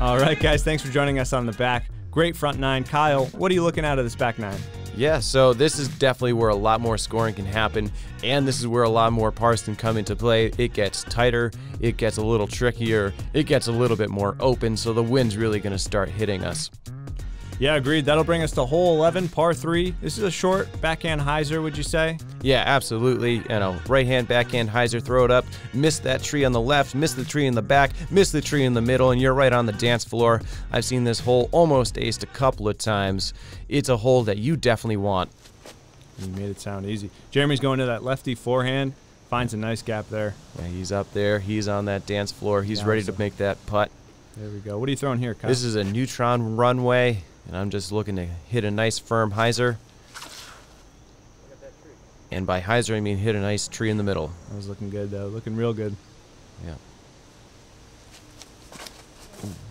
All right, guys, thanks for joining us on the back. Great front nine. Kyle, what are you looking out of this back nine? Yeah, so this is definitely where a lot more scoring can happen, and this is where a lot more pars can come into play. It gets tighter, it gets a little trickier, it gets a little bit more open, so the wind's really going to start hitting us. Yeah, agreed. That'll bring us to hole 11, par 3. This is a short backhand hyzer, would you say? Yeah, absolutely. You know, right hand, backhand, hyzer, throw it up, miss that tree on the left, miss the tree in the back, miss the tree in the middle, and you're right on the dance floor. I've seen this hole almost aced a couple of times. It's a hole that you definitely want. You made it sound easy. Jeremy's going to that lefty forehand, finds a nice gap there. Yeah, he's up there. He's on that dance floor. He's Yeah, ready to make that putt. There we go. What are you throwing here, Kyle? This is a neutron runway, and I'm just looking to hit a nice firm hyzer. And by hyzer, I mean hit a nice tree in the middle. That was looking good, though. Looking real good. Yeah.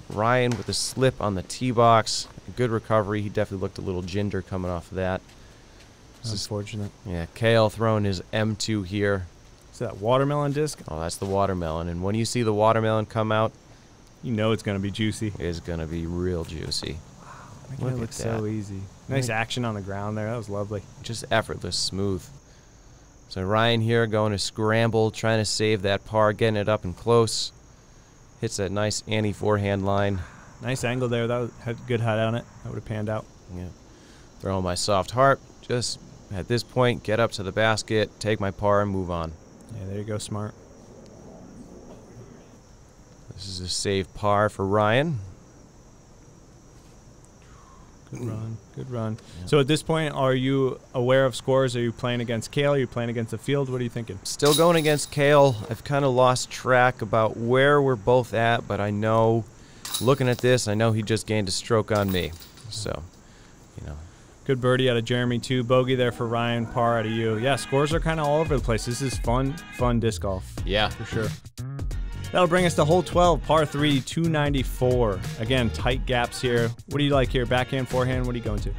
Ryan with a slip on the tee box. Good recovery. He definitely looked a little ginger coming off of that. This is- Unfortunate. yeah, Cale throwing his M2 here. Is that watermelon disc? Oh, that's the watermelon. And when you see the watermelon come out, You know it's going to be juicy. it's going to be real juicy. Making Look it at look so easy. Nice action on the ground there. That was lovely. Just effortless, smooth. So Ryan here going to scramble, trying to save that par, getting it up and close. Hits that nice anti forehand line. Nice angle there. That had good height on it. That would have panned out. Yeah. Throwing my soft harp. Just at this point, get up to the basket, take my par, and move on. Yeah, there you go. Smart. This is a save par for Ryan. Good mm. run. Good run. So at this point, are you aware of scores? Are you playing against Cale? Are you playing against the field? What are you thinking? Still going against Cale. I've kind of lost track about where we're both at, but I know, looking at this, I know he just gained a stroke on me. So, you know, Good birdie out of Jeremy too. Bogey there for Ryan. Par out of you. Yeah, scores are kind of all over the place. This is fun, fun disc golf yeah. for sure. That'll bring us to hole 12, par 3, 294. Again, tight gaps here. What do you like here? Backhand, forehand? What are you going to?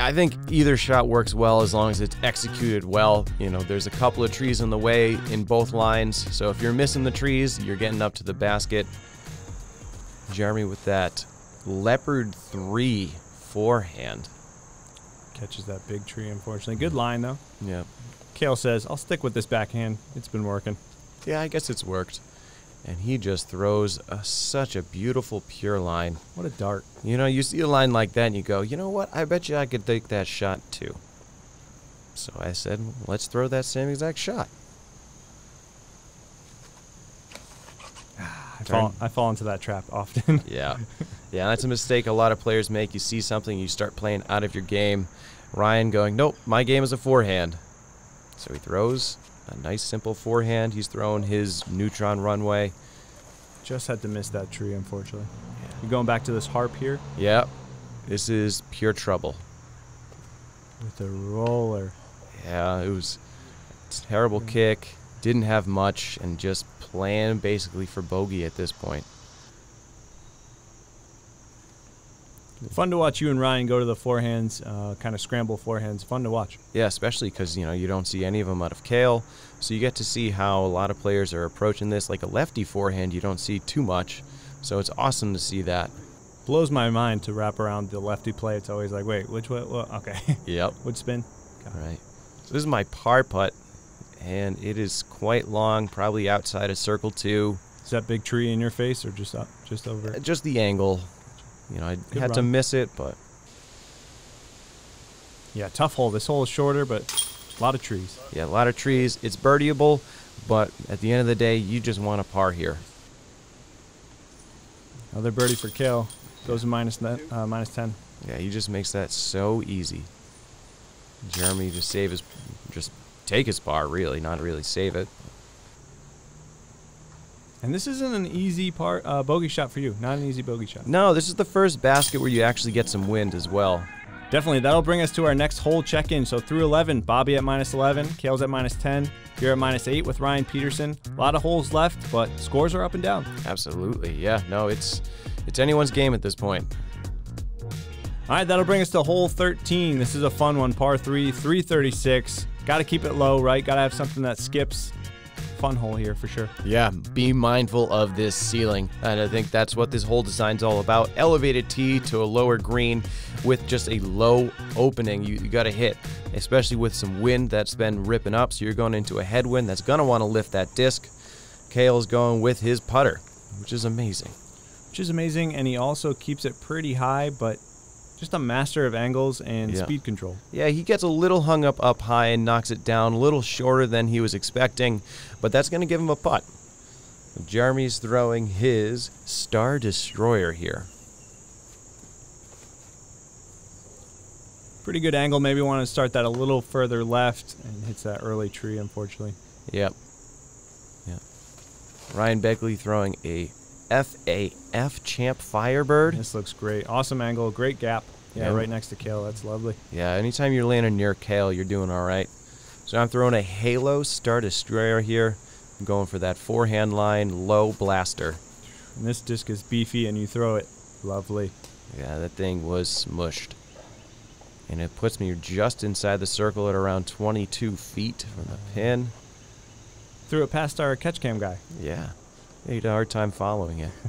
I think either shot works well as long as it's executed well. You know, there's a couple of trees in the way in both lines, so if you're missing the trees, you're getting up to the basket. Jeremy with that leopard three forehand. Catches that big tree, unfortunately. Good line, though. Yeah, Cale says, I'll stick with this backhand. It's been working. yeah, I guess it's worked. And he just throws a, such a beautiful pure line. What a dart. You know, you see a line like that and you go, you know what? I bet you I could take that shot too. So I said, let's throw that same exact shot. Ah, I fall, I fall into that trap often. Yeah. Yeah, that's a mistake a lot of players make. You see something, you start playing out of your game. Ryan going, nope, my game is a forehand. So he throws a nice simple forehand. He's thrown his neutron runway. Just had to miss that tree, unfortunately. You going back to this harp here Yep. This is pure trouble. with the roller. Yeah, it was a terrible kick. Didn't have much and just playing basically for bogey at this point. Fun to watch you and Ryan go to the forehands, uh, kind of scramble forehands. Fun to watch. Yeah, especially because you know you don't see any of them out of Cale, so you get to see how a lot of players are approaching this. Like a lefty forehand, you don't see too much, so it's awesome to see that. Blows my mind to wrap around the lefty play. It's always like, wait, which way? Well, okay. Yep. Wood spin. All right. So this is my par putt, and it is quite long, probably outside of circle two. Is that big tree in your face or just up, just over? It? Just the angle. You know, I Good had to miss it, but Yeah, tough hole. This hole is shorter, but a lot of trees. yeah, a lot of trees. It's birdieable, but at the end of the day, you just want a par here. Another birdie for Cale. Goes to minus, net, uh, minus 10. Yeah, he just makes that so easy. Jeremy just save his, just take his par, really, not really save it. And this isn't an easy part uh, bogey shot for you. Not an easy bogey shot. No, this is the first basket where you actually get some wind as well. Definitely. That'll bring us to our next hole check in. So through 11, Bobby at minus 11, Cale's at minus 10, you're at minus 8 with Ryan Peterson. A lot of holes left, but scores are up and down. Absolutely, yeah. No, it's it's anyone's game at this point. All right, that'll bring us to hole 13. This is a fun one, par 3, 336. Got to keep it low, right? Got to have something that skips. Fun hole here for sure. Yeah, be mindful of this ceiling. And I think that's what this whole design's all about. Elevated tee to a lower green with just a low opening you, you got to hit, especially with some wind that's been ripping up. So you're going into a headwind that's going to want to lift that disc. Cale's going with his putter, which is amazing. Which is amazing, and he also keeps it pretty high, but just a master of angles and Yeah. speed control. Yeah, he gets a little hung up up high and knocks it down a little shorter than he was expecting, but that's going to give him a putt. Jeremy's throwing his Star Destroyer here. Pretty good angle. Maybe want to start that a little further left and hits that early tree, unfortunately. Yep. Yep. Ryan Begley throwing a FAF Champ Firebird. This looks great. Awesome angle, great gap. Yeah, Yeah. right next to Cale. That's lovely. Yeah, anytime you're landing near Cale, you're doing all right. So I'm throwing a Halo Star Destroyer here. I'm going for that forehand line low blaster. And this disc is beefy, and you throw it lovely. Yeah, that thing was smushed. And it puts me just inside the circle at around 22 feet from the pin. Threw it past our catch cam guy. Yeah. He had a hard time following it.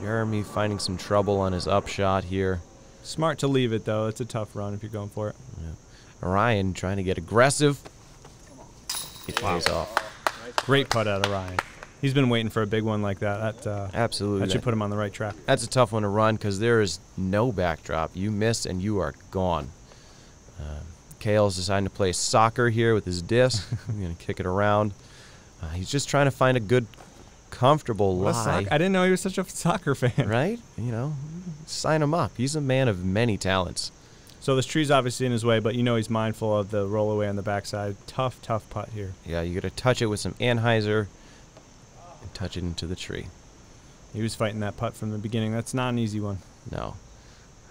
Jeremy finding some trouble on his upshot here. Smart to leave it though. It's a tough run if you're going for it. Ryan trying to get aggressive. It pays off. Great putt out of Ryan. He's been waiting for a big one like that. That uh, Absolutely. that should put him on the right track. That's a tough one to run because there is no backdrop. You miss and you are gone. Uh, Cale's deciding to play soccer here with his disc. I'm going to kick it around. Uh, he's just trying to find a good, comfortable What lie. I didn't know he was such a soccer fan. right? You know, sign him up. He's a man of many talents. So this tree's obviously in his way, but you know he's mindful of the rollaway on the backside. Tough, tough putt here. Yeah, you got to touch it with some anhyzer and touch it into the tree. He was fighting that putt from the beginning. That's not an easy one. No.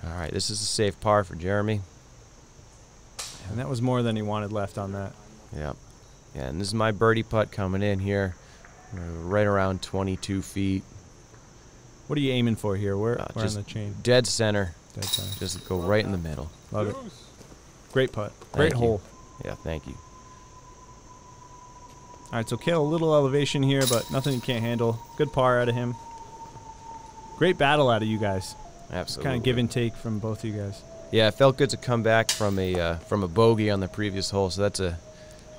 All right, this is a safe par for Jeremy. And that was more than he wanted left on that. Yep. Yeah, and this is my birdie putt coming in here. Right around 22 feet. What are you aiming for here? Where, Uh, where on the chain? Dead center. Dead center. Just go right in the middle. Love it. Great putt. Great Thank you. hole. Yeah, thank you. All right, so Cale, a little elevation here, but nothing you can't handle. Good par out of him. Great battle out of you guys. Absolutely. Kind of give and take from both of you guys. Yeah, it felt good to come back from a uh, from a bogey on the previous hole. So that's a,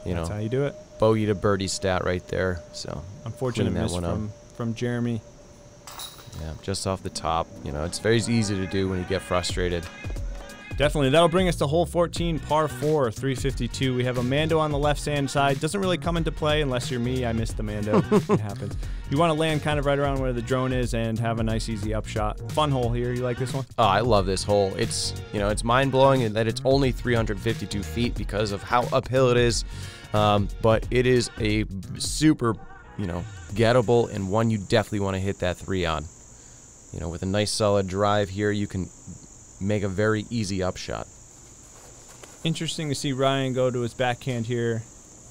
you That's know, how you do it. bogey to birdie stat right there. So Unfortunate miss one up. from, from Jeremy. yeah, just off the top. You know, it's very easy to do when you get frustrated. Definitely. That'll bring us to hole 14, par 4, 352. We have a Mando on the left hand side. Doesn't really come into play unless you're me. I missed the Mando. it happens. You want to land kind of right around where the drone is and have a nice, easy upshot. Fun hole here. You like this one? Oh, I love this hole. It's you know it's mind blowing in that it's only 352 feet because of how uphill it is, um, but it is a super you know gettable and one you definitely want to hit that three on. You know, with a nice solid drive here, you can make a very easy upshot. Interesting to see Ryan go to his backhand here.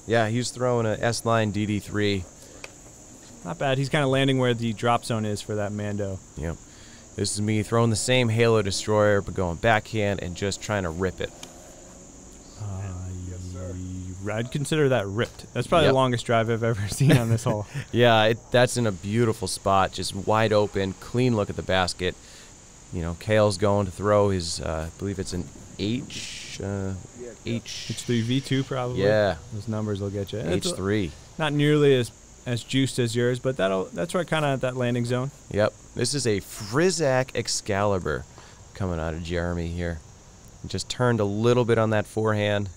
Yeah, he's throwing a S line DD3. Not bad. He's kind of landing where the drop zone is for that Mando. Yep. This is me throwing the same Halo Destroyer, but going backhand and just trying to rip it. Uh, I'd consider that ripped. That's probably Yep. the longest drive I've ever seen on this hole. Yeah, it, that's in a beautiful spot, just wide open, clean look at the basket. You know, Cale's going to throw his, uh, I believe it's an H, uh, H, H3 V2 probably. yeah, Those numbers will get you. H3. not nearly as as juiced as yours, but that'll that's right kind of at that landing zone. Yep, this is a Frizzak Excalibur coming out of Jeremy here. Just turned a little bit on that forehand,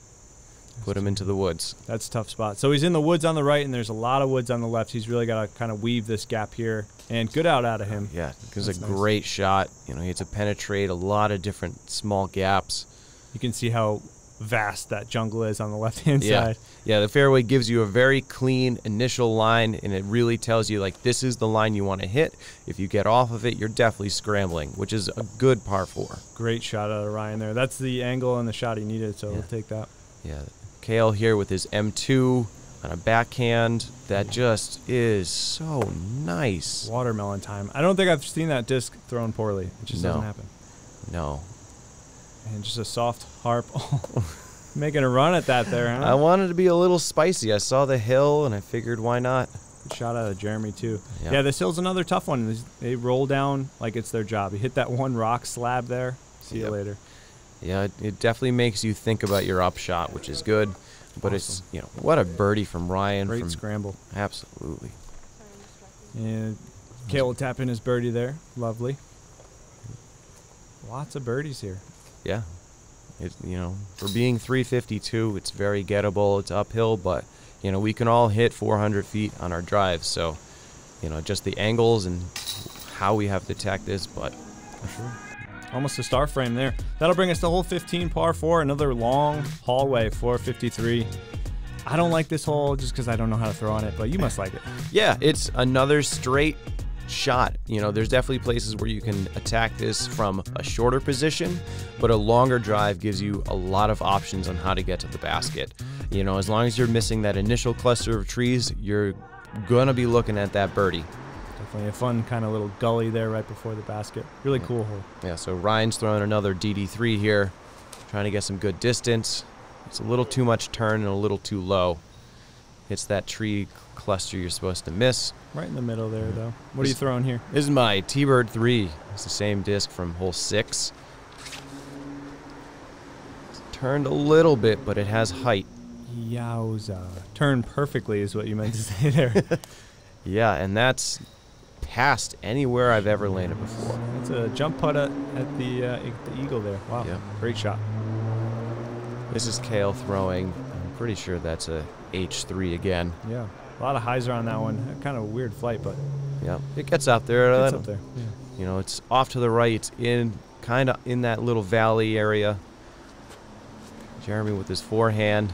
put him into the woods. That's a tough spot. So he's in the woods on the right, and there's a lot of woods on the left. He's really got to kind of weave this gap here, and good out out of him. Yeah, it was a nice. great shot. You know, he had to penetrate a lot of different small gaps. You can see how vast that jungle is on the left hand Yeah. side. Yeah, the fairway gives you a very clean initial line, and it really tells you, like, this is the line you want to hit. If you get off of it, you're definitely scrambling, which is a good par four. Great shot out of Ryan there. That's the angle and the shot he needed, so Yeah. we'll take that. Yeah, Cale here with his M2 on a backhand. That just is so nice. Watermelon time. I don't think I've seen that disc thrown poorly. It just No. doesn't happen. No. And just a soft harp. Making a run at that there, I wanted to be a little spicy. I saw the hill and I figured why not? Good shot out of Jeremy too. Yeah. Yeah, this hill's another tough one. They roll down like it's their job. You hit that one rock slab there. See you later. Yeah, it, it definitely makes you think about your upshot, which is good. But it's you know what a birdie from Ryan. Great from, scramble. Absolutely. And Cale will tap in his birdie there. Lovely. Lots of birdies here. Yeah. It, you know, for being 352, it's very gettable. It's uphill, but you know we can all hit 400 feet on our drives. So, you know, just the angles and how we have to attack this. But Almost a star frame there. That'll bring us to hole 15, par 4. Another long hallway, 453. I don't like this hole just because I don't know how to throw on it, but you must like it. yeah, it's another straight shot. You know, there's definitely places where you can attack this from a shorter position, but a longer drive gives you a lot of options on how to get to the basket. You know, as long as you're missing that initial cluster of trees, you're gonna be looking at that birdie. Definitely a fun kind of little gully there right before the basket. Really cool hole. Yeah, so Ryan's throwing another DD3 here, trying to get some good distance. It's a little too much turn and a little too low. Hits that tree cluster you're supposed to miss. Right in the middle there, though. What are you throwing here? This is my T-Bird 3. It's the same disc from hole 6. It's turned a little bit, but it has height. Yowza. Turn perfectly is what you meant to say there. Yeah, and that's past anywhere I've ever landed before. That's a jump putt at, at the, uh, the eagle there. Wow. Yeah. Great shot. This is Cale throwing. I'm pretty sure that's a H3 again. Yeah. A lot of hyzer on that one. Kind of a weird flight, but Yeah, it gets out there. it's Uh, up there. Yeah. You know, it's off to the right. It's in kind of in that little valley area. Jeremy with his forehand.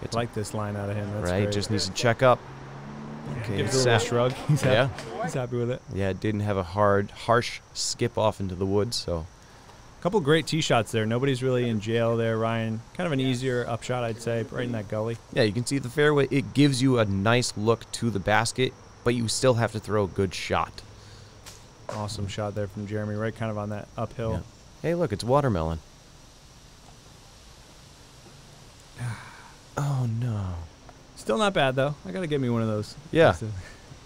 It's like this line out of him. That's right. great. Just needs to check up. Okay, Gives a little shrug. He's happy. Yeah, He's happy with it. yeah. It didn't have a hard, harsh skip off into the woods. So A couple great tee shots there. Nobody's really in jail there, Ryan. Kind of an easier upshot, I'd say, right in that gully. yeah, you can see the fairway. It gives you a nice look to the basket, but you still have to throw a good shot. Awesome shot there from Jeremy, right kind of on that uphill. Yeah. Hey, look, it's watermelon. Oh no. Still not bad though. I gotta get me one of those. Yeah.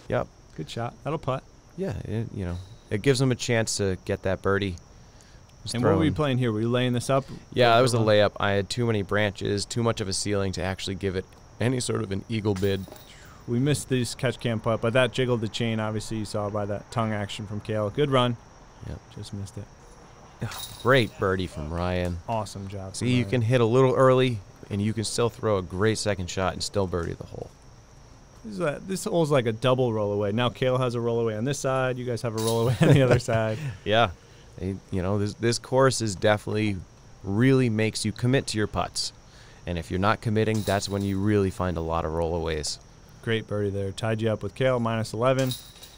Yep. Good shot. That'll putt. Yeah, it, you know, it gives them a chance to get that birdie. Just and what were we playing here? Were you laying this up? Yeah, that was a layup. I had too many branches, too much of a ceiling to actually give it any sort of an eagle bid. We missed this catch cam putt, but that jiggled the chain. Obviously, you saw by that tongue action from Cale. Good run. Yep. Just missed it. Great birdie from Ryan. Awesome job. See, you Ryan. can hit a little early, and you can still throw a great second shot and still birdie the hole. This, is a, this hole's like a double roll away. Now Cale has a roll away on this side. You guys have a roll away on the other side. Yeah, you know this this course is definitely really makes you commit to your putts, and if you're not committing, that's when you really find a lot of rollaways. Great birdie there. Tied you up with Cale, minus 11.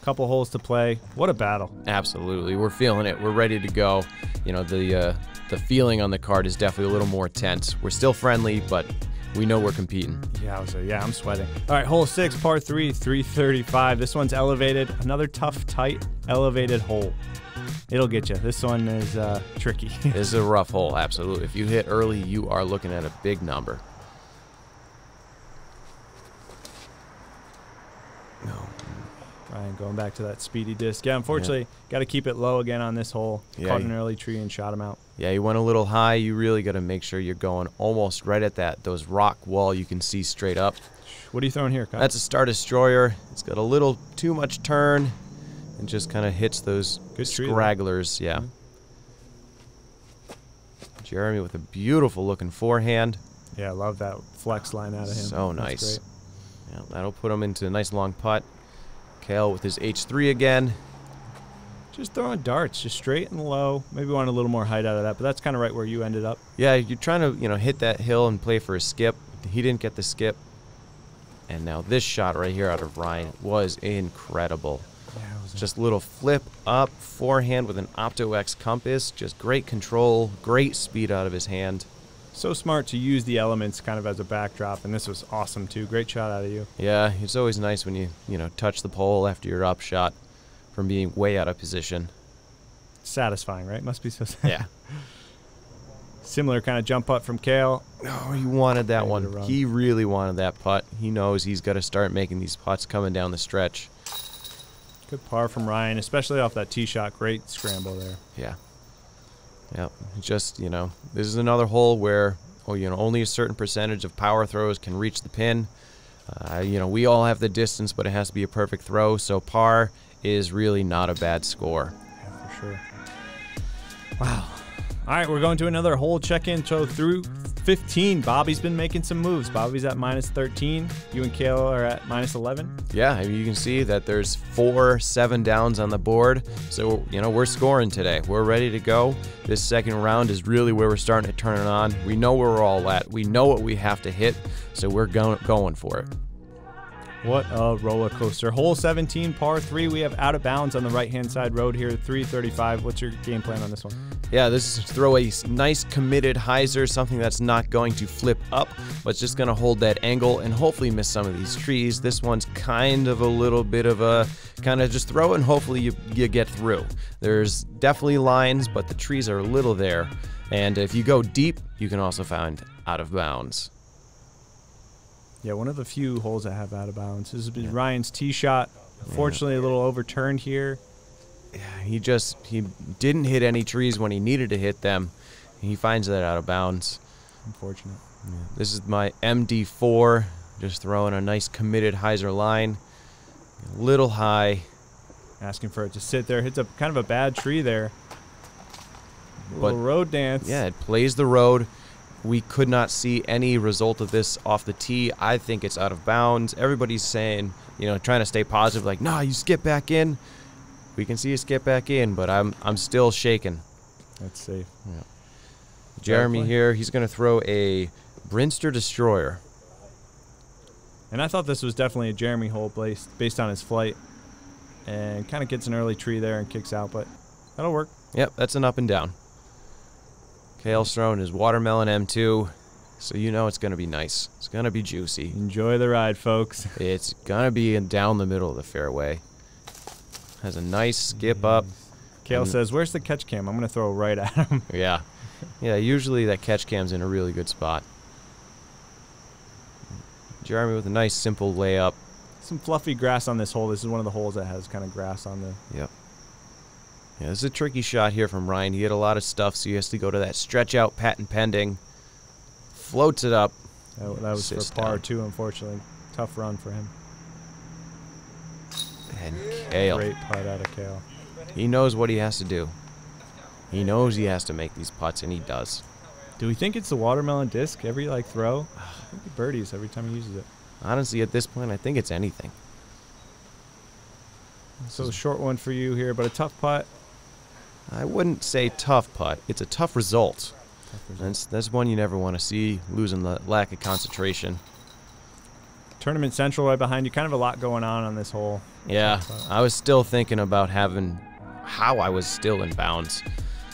Couple holes to play. What a battle. Absolutely, we're feeling it. We're ready to go. You know the uh, the feeling on the card is definitely a little more tense. We're still friendly, but we know we're competing. Yeah, I was yeah, I'm sweating. All right, hole six, par three, 335. This one's elevated. Another tough, tight, elevated hole. It'll get you. This one is uh, tricky. This is a rough hole, absolutely. If you hit early, you are looking at a big number. No. Ryan going back to that speedy disc. Yeah, unfortunately, got to keep it low again on this hole. Yeah, Caught an early tree and shot him out. Yeah, you went a little high. You really got to make sure you're going almost right at that those rock wall you can see straight up. What are you throwing here, Kyle? That's a Star Destroyer. It's got a little too much turn and just kind of hits those Good tree, scragglers. Yeah. Jeremy with a beautiful looking forehand. yeah, I love that flex line out of him. So That's nice. great. Yeah, that'll put him into a nice long putt. Cale with his H3 again. Just throwing darts, just straight and low. Maybe want a little more height out of that, but that's kind of right where you ended up. Yeah, you're trying to, you know, hit that hill and play for a skip. He didn't get the skip. And now this shot right here out of Ryan was incredible. Yeah, was Just a little flip up forehand with an Opto X compass. Just great control, great speed out of his hand. So smart to use the elements kind of as a backdrop, and this was awesome too. Great shot out of you. Yeah, it's always nice when you, you know, touch the pole after your up shot from being way out of position. Satisfying, right? Must be so. Yeah. Similar kind of jump putt from Cale. Oh, he wanted that one. He really wanted that putt. He knows he's got to start making these putts coming down the stretch. Good par from Ryan, especially off that tee shot. Great scramble there. Yeah. Yep. Just, you know, this is another hole where, oh, you know, only a certain percentage of power throws can reach the pin. Uh, you know, we all have the distance, but it has to be a perfect throw. So par is really not a bad score. Yeah, for sure. Wow. All right, we're going to another hole check-in. So through 15, Bobby's been making some moves. Bobby's at minus 13. You and Cale are at minus 11. Yeah, you can see that there's four seven downs on the board. So, you know, we're scoring today. We're ready to go. This second round is really where we're starting to turn it on. We know where we're all at. We know what we have to hit, so we're go- going for it. What a roller coaster. Hole 17, par 3. We have out of bounds on the right-hand side road here, 335. What's your game plan on this one? Yeah, this is throw a nice committed hyzer, something that's not going to flip up, but it's just going to hold that angle and hopefully miss some of these trees. This one's kind of a little bit of a kind of just throw and hopefully you, you get through. There's definitely lines, but the trees are a little there. And if you go deep, you can also find out of bounds. Yeah, one of the few holes that have out of bounds. This is Ryan's tee shot. Unfortunately, a little overturned here. Yeah, he just he didn't hit any trees when he needed to hit them. He finds that out of bounds. Unfortunate. Yeah. This is my MD4, just throwing a nice committed hyzer line. A little high. Asking for it to sit there. Hits a kind of a bad tree there. A But- little road dance. Yeah, it plays the road. We could not see any result of this off the tee. I think it's out of bounds. Everybody's saying, you know, trying to stay positive, like, nah, you skip back in. We can see you skip back in, but I'm I'm still shaking. That's safe. Yeah. Jeremy here, he's gonna throw a Brinster Destroyer. And I thought this was definitely a Jeremy hole based, based on his flight. And kind of gets an early tree there and kicks out, but that'll work. Yep, that's an up and down. Cale's throwing his watermelon M2, so you know it's gonna be nice. It's gonna be juicy. Enjoy the ride, folks. It's gonna be in down the middle of the fairway. Has a nice skip mm-hmm. up. Cale And- says, Where's the catch cam? I'm going to throw right at him. Yeah. Yeah, usually that catch cam's in a really good spot. Jeremy with a nice simple layup. Some fluffy grass on this hole. This is one of the holes that has kind of grass on the. Yep. Yeah, this is a tricky shot here from Ryan. He had a lot of stuff, so he has to go to that stretch out patent pending. Floats it up. That, that was for par down. two, unfortunately. Tough run for him. And Cale. Great putt out of Cale. He knows what he has to do. He knows he has to make these putts, and he does. Do we think it's the watermelon disc every like throw? I think he birdies every time he uses it. Honestly, at this point, I think it's anything. So a short one for you here, but a tough putt. I wouldn't say tough putt. It's a tough result. Tough result. That's that's one you never want to see. Losing the lack of concentration. Tournament Central right behind you. Kind of a lot going on on this hole. Yeah, I was still thinking about having how I was still in bounds.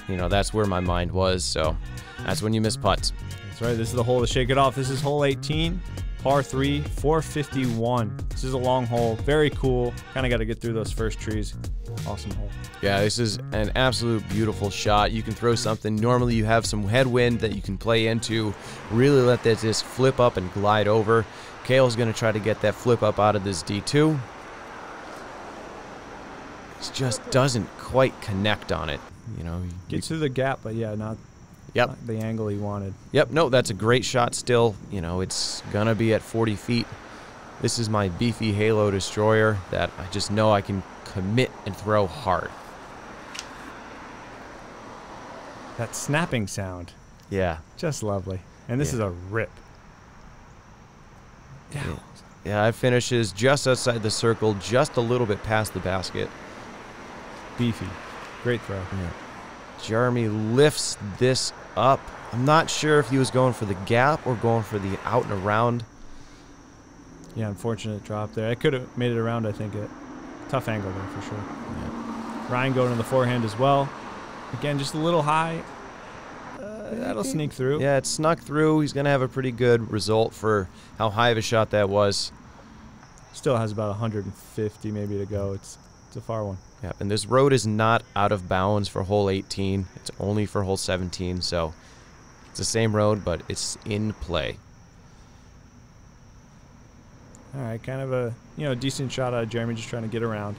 You know, that's where my mind was. So that's when you miss putts. That's right. This is the hole to shake it off. This is hole 18, par 3, 451. This is a long hole. Very cool. Kind of got to get through those first trees. Awesome hole. Yeah, this is an absolute beautiful shot. You can throw something. Normally, you have some headwind that you can play into. Really let that just flip up and glide over. Cale's going to try to get that flip up out of this D2. It just doesn't quite connect on it. You know, Gets through the gap, but yeah, not, Yep. not the angle he wanted. Yep, no, that's a great shot still. You know, it's gonna be at 40 feet. This is my beefy Halo destroyer that I just know I can commit and throw hard. That snapping sound. Yeah. Just lovely. And this Yeah. is a rip. Yeah. Yeah, it finishes just outside the circle, just a little bit past the basket. Beefy. Great throw. Yeah. Jeremy lifts this up. I'm not sure if he was going for the gap or going for the out and around. Yeah, unfortunate drop there. I could have made it around, I think. It tough angle there for sure. Ryan going to the forehand as well. Again, just a little high. Uh, that'll sneak through. Yeah, it snuck through. He's gonna have a pretty good result for how high of a shot that was. Still has about 150 maybe to go. It's it's a far one. Yeah, and this road is not out of bounds for hole 18. It's only for hole 17, so It's the same road, but it's in play. All right, kind of a you know decent shot out of Jeremy, just trying to get around.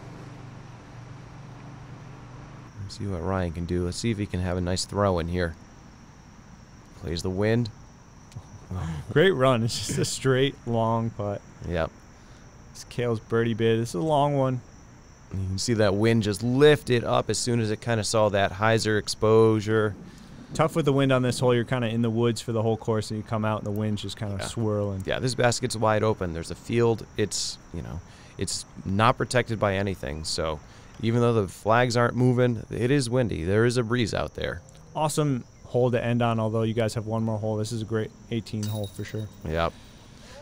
Let's see what Ryan can do. Let's see if he can have a nice throw in here. Plays the wind. Great run. It's just a straight long putt. Yep. It's Cale's birdie bid. This is a long one. You can see that wind just lift it up as soon as it kind of saw that hyzer exposure. Tough with the wind on this hole. You're kind of in the woods for the whole course, and you come out and the wind's just kind of Yeah. swirling. Yeah, this basket's wide open. There's a field. It's, you know, it's not protected by anything. So even though the flags aren't moving, it is windy. There is a breeze out there. Awesome hole to end on. Although you guys have one more hole, this is a great 18 hole for sure. Yep.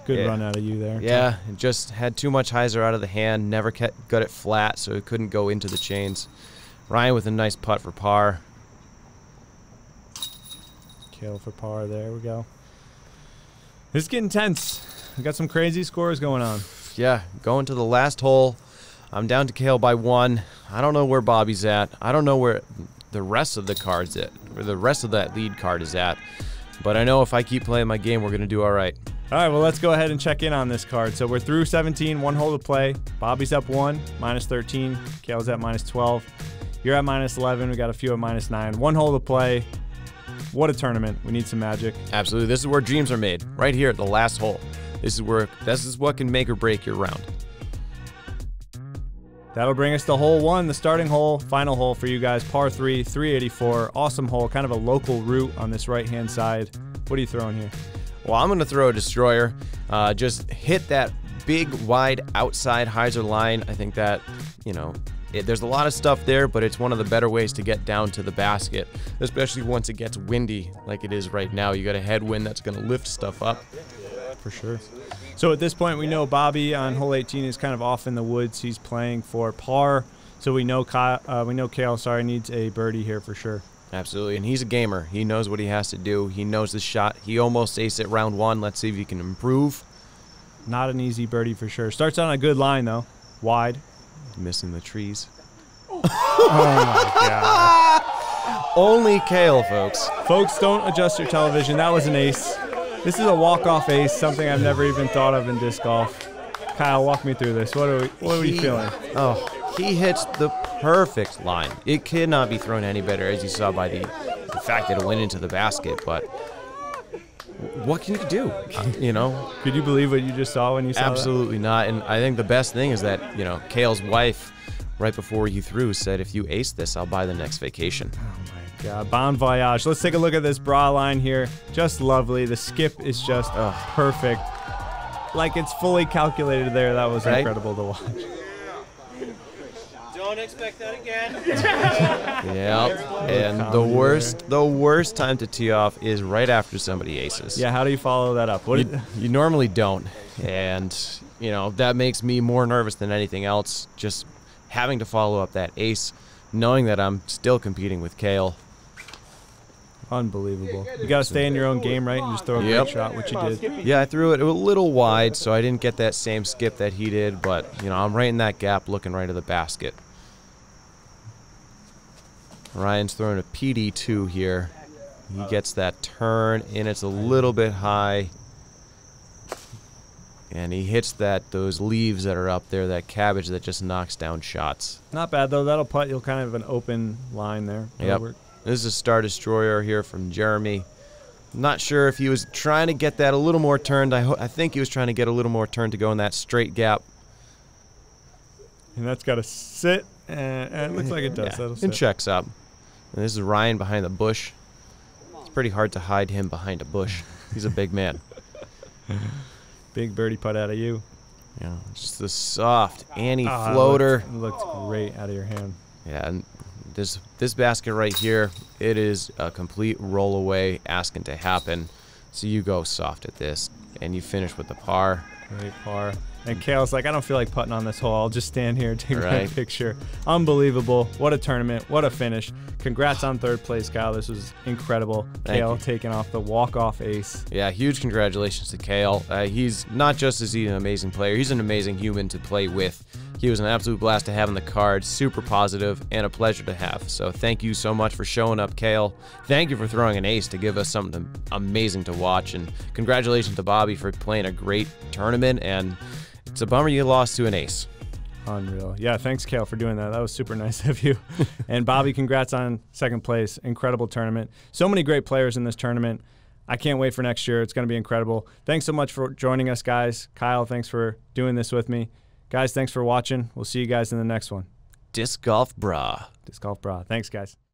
Good Yeah. run out of you there. Yeah, just had too much hyzer out of the hand. Never kept, got it flat, so it couldn't go into the chains. Ryan with a nice putt for par. Cale for par. There we go. This is getting tense. We got some crazy scores going on. Yeah, going to the last hole. I'm down to Cale by one. I don't know where Bobby's at. I don't know where the rest of the cards at, where the rest of that lead card is at. But I know if I keep playing my game, we're gonna do all right. All right, well, let's go ahead and check in on this card. So we're through 17, one hole to play. Bobby's up one, minus 13. Cale's at minus 12. You're at minus 11. We got a few at minus nine. One hole to play. What a tournament. We need some magic. Absolutely, this is where dreams are made. Right here at the last hole. This is where this is what can make or break your round. That'll bring us to hole one, the starting hole, final hole for you guys. Par three, 384. Awesome hole, kind of a local route on this right hand side. What are you throwing here? Well, I'm going to throw a destroyer. Uh, just hit that big, wide outside hyzer line. I think that, you know, it, there's a lot of stuff there, but it's one of the better ways to get down to the basket, especially once it gets windy like it is right now. You got a headwind that's going to lift stuff up. For sure. So at this point, we know Bobby on hole 18 is kind of off in the woods. He's playing for par. So we know Kyle, uh, we know Cale, sorry, needs a birdie here for sure. Absolutely. And he's a gamer. He knows what he has to do. He knows the shot. He almost aced it round one. Let's see if he can improve. Not an easy birdie for sure. Starts on a good line though, wide. Missing the trees. Oh Only Cale, folks. Folks, don't adjust your television. That was an ace. This is a walk-off ace, something I've never even thought of in disc golf. Kyle, walk me through this. What are we? What are we He- feeling? Oh, he hits the perfect line. It cannot be thrown any better, as you saw by the, the fact that it went into the basket. But what can you do? You know, Could you believe what you just saw when you saw that? absolutely not. And I think the best thing is that you know Cale's wife, right before he threw, said, "If you ace this, I'll buy the next vacation." Oh my God, bon voyage. Let's take a look at this bra line here. Just lovely. The skip is just perfect. Like it's fully calculated there. That was Right? incredible to watch. Don't expect that again. Yeah, and the worst, the worst time to tee off is right after somebody aces. Yeah, how do you follow that up? What? you, you normally don't and you know that makes me more nervous than anything else just having to follow up that ace knowing that i'm still competing with kale Unbelievable. You got to stay in your own game, right? And just throw a Yep. great shot, which you did. yeah i threw it a little wide so i didn't get that same skip that he did but you know i'm right in that gap looking right at the basket ryan's throwing a pd2 here he gets that turn and it's a little bit high and he hits that those leaves that are up there that cabbage that just knocks down shots Not bad though. That'll put you'll kind of an open line there. That'll Yep. This is a Star Destroyer here from Jeremy. Not sure if he was trying to get that a little more turned. I, I think he was trying to get a little more turned to go in that straight gap. And that's got to sit, and it looks like it does. Yeah, and checks up. And this is Ryan behind the bush. It's pretty hard to hide him behind a bush. He's a big man. Big birdie putt out of you. Yeah, just the soft Annie ah, it floater. Looked, looked great out of your hand. Yeah, and this this basket right here, it is a complete roll away asking to happen. So you go soft at this, and you finish with the par. Great par. And Cale's like, I don't feel like putting on this hole. I'll just stand here and take my picture. Unbelievable. What a tournament. What a finish. Congrats on third place, Kyle. This was incredible. Thank Cale you. taking off the walk-off ace. Yeah, huge congratulations to Cale. Uh, he's not just is he an amazing player, he's an amazing human to play with. He was an absolute blast to have in the card, super positive, and a pleasure to have. So thank you so much for showing up, Cale. Thank you for throwing an ace to give us something amazing to watch. And congratulations to Bobby for playing a great tournament. And it's a bummer you lost to an ace. Unreal. Yeah, thanks, Cale, for doing that. That was super nice of you. and Bobby, congrats on second place. Incredible tournament. So many great players in this tournament. I can't wait for next year. It's going to be incredible. Thanks so much for joining us, guys. Kyle, thanks for doing this with me. Guys, thanks for watching. We'll see you guys in the next one. Disc Golf Brah. Disc Golf Brah. Thanks, guys.